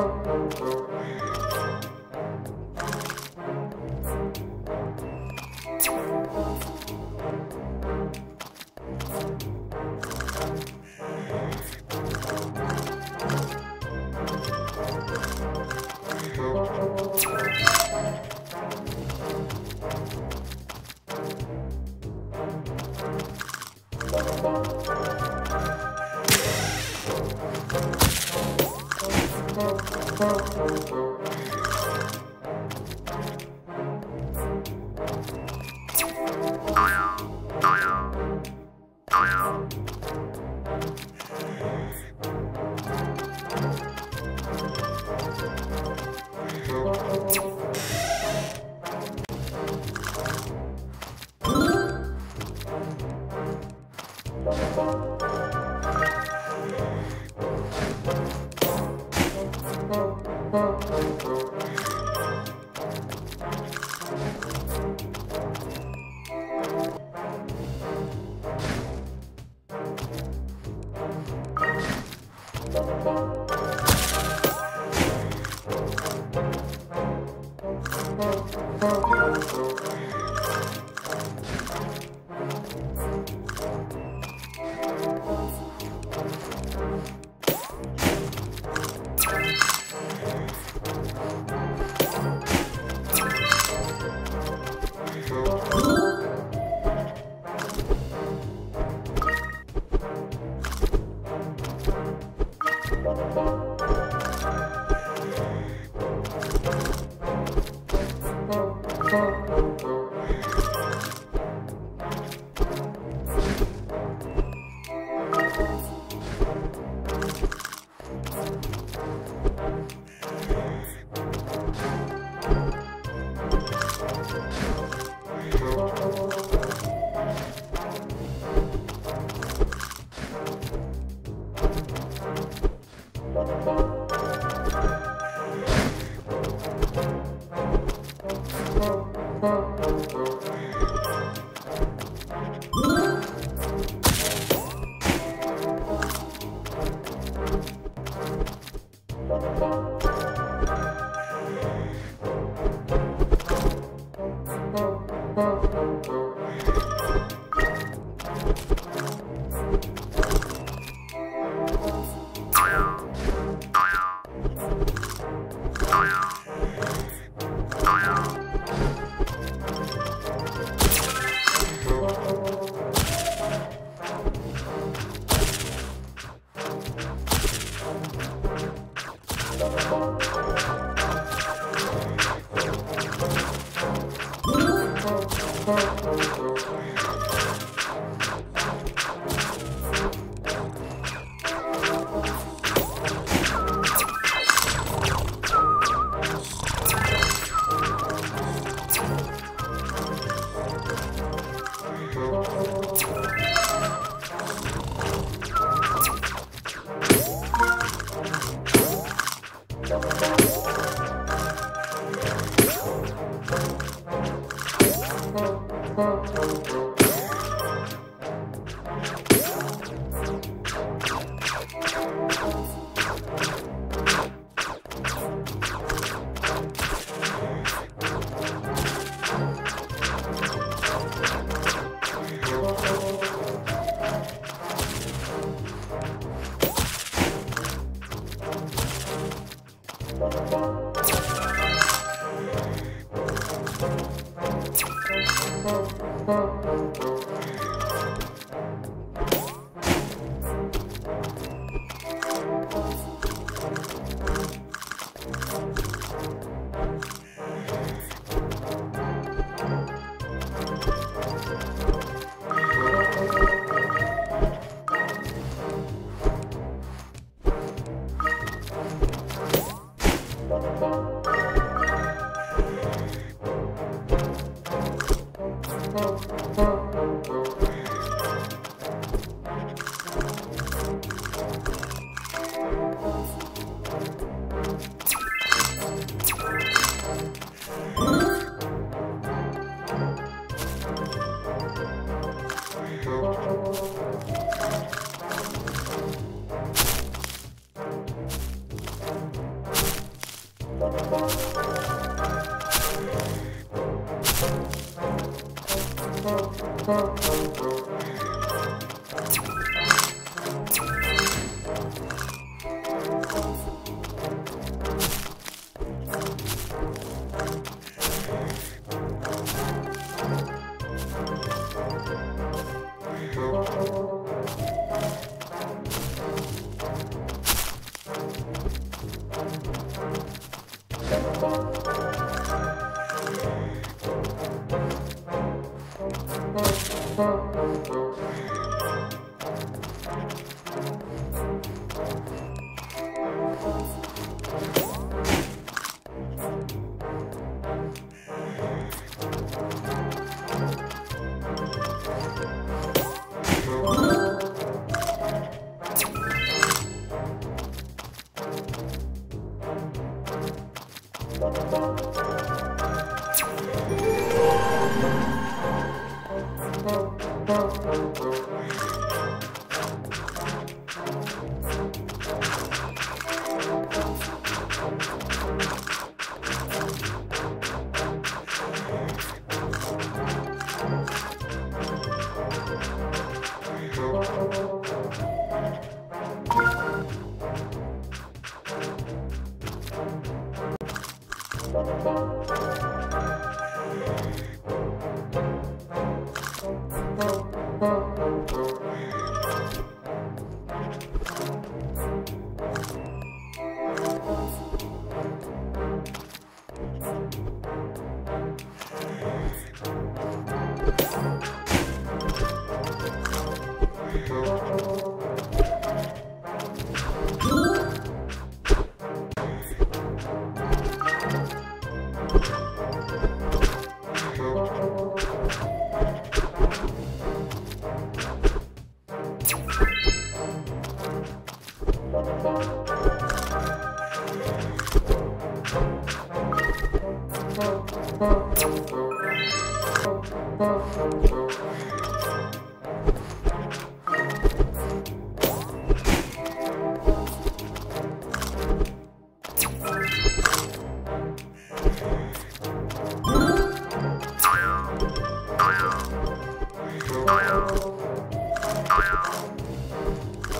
Tchau.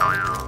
Oh,